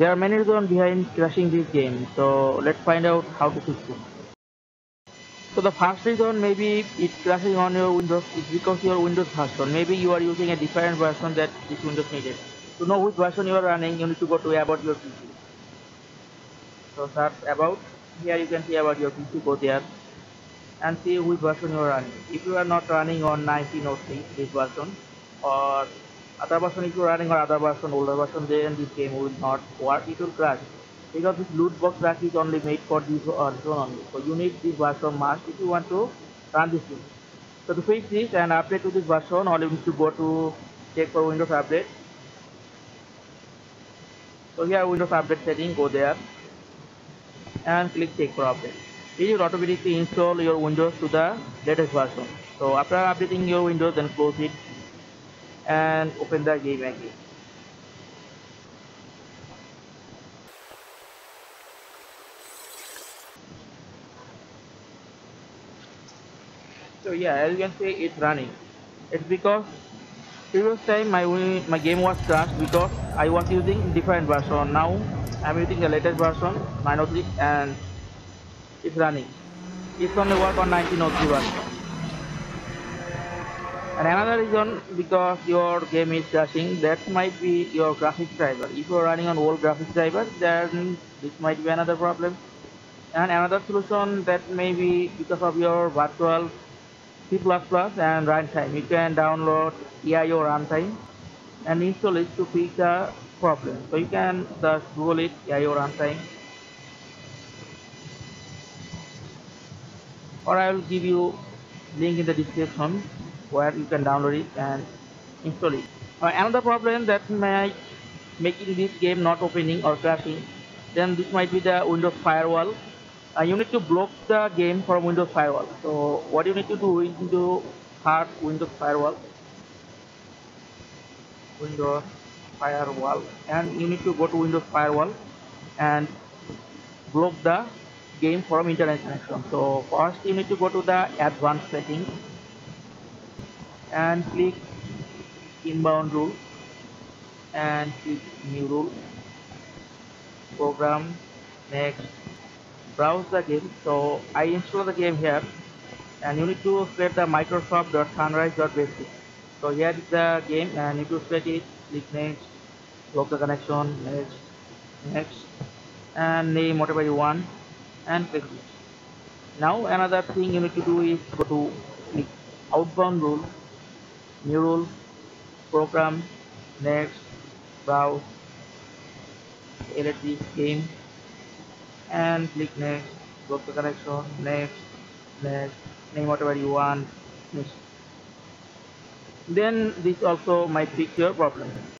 There are many reasons behind crashing this game, so let's find out how to fix it. So the first reason maybe it crashing on your Windows is because your Windows version. Maybe you are using a different version that this Windows needed. To know which version you are running, you need to go to about your PC. So search about. Here you can see about your PC. Go there and see which version you are running. If you are not running on 1903 this version or other version if you are running on other version older version then this game will not work. It will crash. Because this loot box crash is only made for this uh, version only. So you need this version must if you want to run this game. So to fix this and update to this version all you need to go to check for windows update. So here windows update setting go there and click check for update. It will automatically install your windows to the latest version. So after updating your windows then close it and open the game again. So yeah as you can see it's running. It's because previous time my my game was crashed because I was using different version. Now I'm using the latest version 903 and it's running. It's only work on 1903 version and another reason because your game is crashing that might be your graphics driver. If you are running on old graphics driver then this might be another problem. And another solution that may be because of your virtual C++ and runtime. You can download AIO runtime and install it to fix the problem. So you can just google it AIO runtime. Or I will give you link in the description where you can download it and install it. Uh, another problem that might making this game not opening or crashing then this might be the Windows firewall. Uh, you need to block the game from Windows firewall. So what you need to do is to hard Windows firewall. Windows firewall and you need to go to Windows firewall and block the game from internet connection. So first you need to go to the advanced settings and click inbound rule and click new rule. Program next. Browse the game. So I install the game here. And you need to set the microsoft.sunrise.basic so here is the game and you need to set it. Click next. Block the connection. Next. Next. And name whatever you want. And click it now another thing you need to do is go to click outbound rule new rule program next browse electric game and click next go to connection next next name whatever you want next. Then this also might fix your problem